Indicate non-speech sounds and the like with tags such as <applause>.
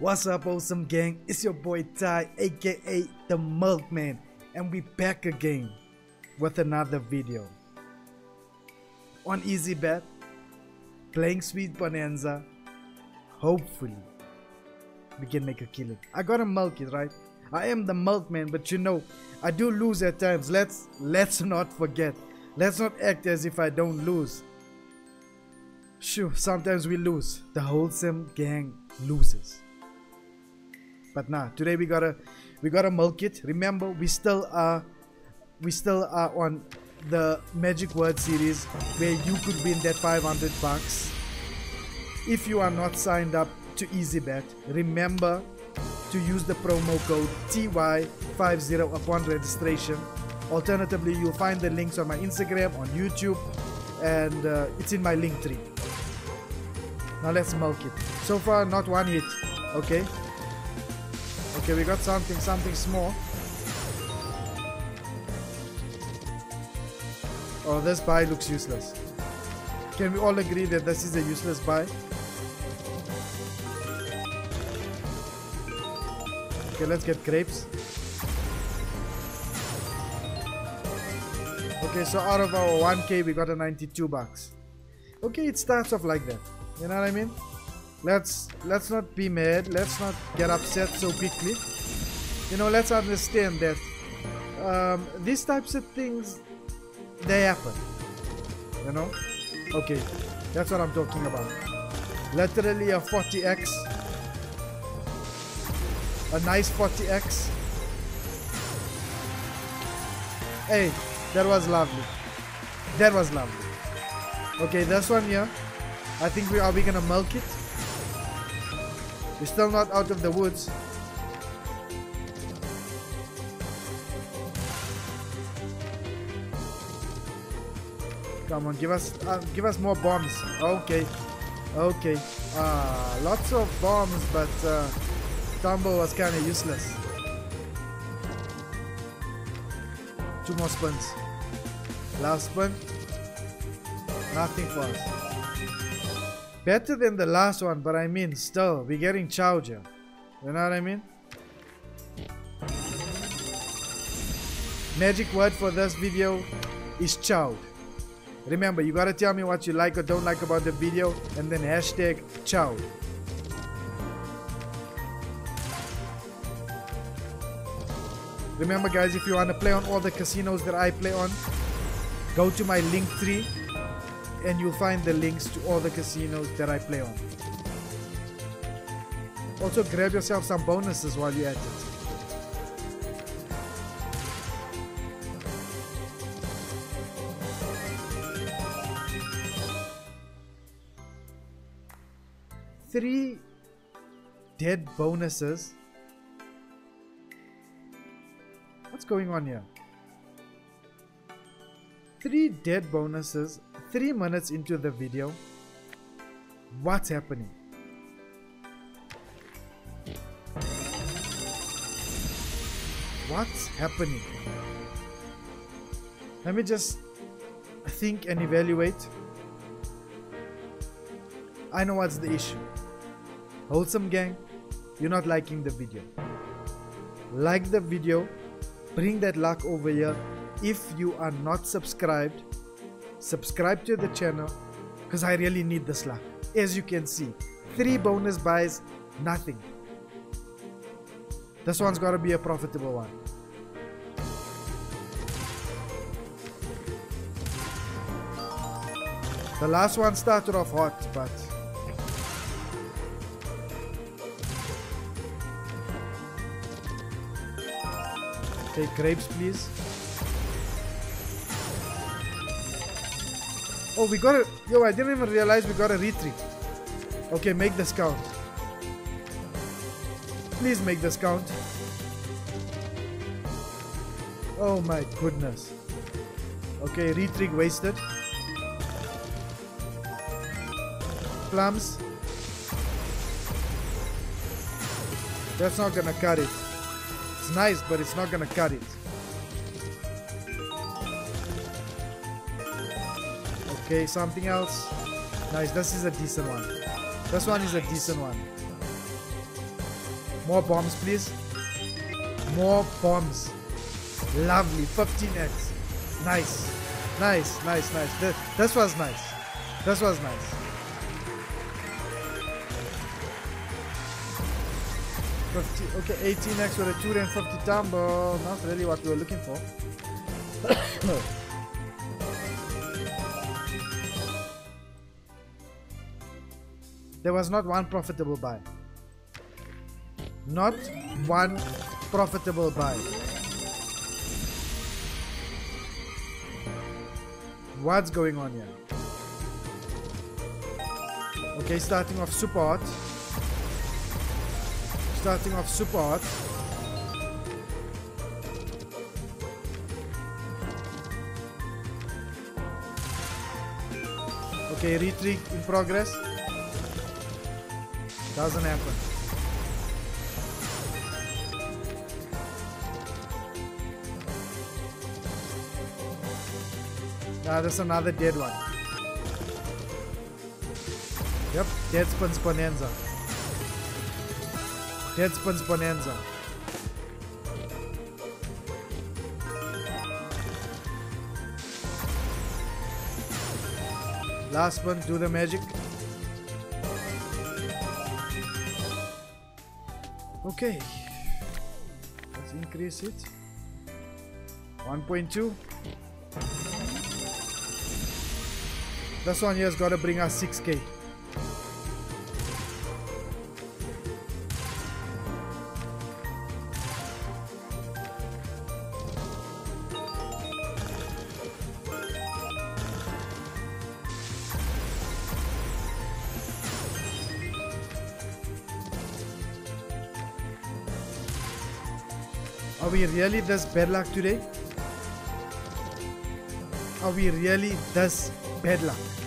What's up, Wholesome gang? It's your boy Ty, aka the Milkman, and we back again with another video. On Easy Bet, playing Sweet Bonanza. Hopefully, we can make a killing. I gotta milk it, right? I am the milkman, but you know, I do lose at times. Let's let's not forget. Let's not act as if I don't lose. Sure, sometimes we lose. The wholesome gang loses. But nah, today we gotta we gotta milk it. Remember, we still are we still are on the Magic Word series where you could win that 500 bucks. If you are not signed up to EasyBet, remember to use the promo code TY50 upon registration. Alternatively, you'll find the links on my Instagram, on YouTube, and uh, it's in my link tree. Now let's milk it. So far, not one hit. Okay. Okay, we got something, something small. Oh, this buy looks useless. Can we all agree that this is a useless buy? Okay, let's get grapes. Okay, so out of our 1k, we got a 92 bucks. Okay, it starts off like that. You know what I mean? Let's let's not be mad. Let's not get upset so quickly. You know, let's understand that um, these types of things they happen. You know? Okay, that's what I'm talking about. Literally a 40x a nice 40x. Hey, that was lovely. That was lovely. Okay, this one here. I think we are we gonna milk it. We're still not out of the woods. Come on, give us uh, give us more bombs. Okay, okay. Uh, lots of bombs, but. Uh, was kinda useless. Two more spins. Last spin. Nothing for us. Better than the last one, but I mean, still, we're getting Chowja. You know what I mean? Magic word for this video is chow. Remember, you gotta tell me what you like or don't like about the video and then hashtag chow. Remember guys, if you want to play on all the casinos that I play on, go to my link tree and you'll find the links to all the casinos that I play on. Also grab yourself some bonuses while you're at it. Three dead bonuses What's going on here? Three dead bonuses, three minutes into the video. What's happening? What's happening? Let me just think and evaluate. I know what's the issue. Wholesome gang, you're not liking the video. Like the video bring that luck over here if you are not subscribed subscribe to the channel because I really need this luck as you can see three bonus buys nothing. This one's got to be a profitable one. The last one started off hot but Take grapes, please. Oh, we got a... Yo, I didn't even realize we got a retrig. Okay, make this count. Please make this count. Oh my goodness. Okay, retrig wasted. Plums. That's not gonna cut it. It's nice, but it's not gonna cut it. Okay, something else. Nice, this is a decent one. This one is a decent one. More bombs, please. More bombs. Lovely. 15x. Nice. Nice, nice, nice. This, this was nice. This was nice. okay, 18x with a 250 tumble. Not really what we were looking for. <coughs> <coughs> there was not one profitable buy. Not one profitable buy. What's going on here? Okay, starting off super hot. Starting off super hot. Okay, retrig in progress. Doesn't happen. Ah, there's another dead one. Yep, dead spins bonanza. Dead spins bonanza. Last one, do the magic. Okay. Let's increase it. 1.2. This one here has got to bring us 6k. Are we really this bad luck today? Are we really this bad luck?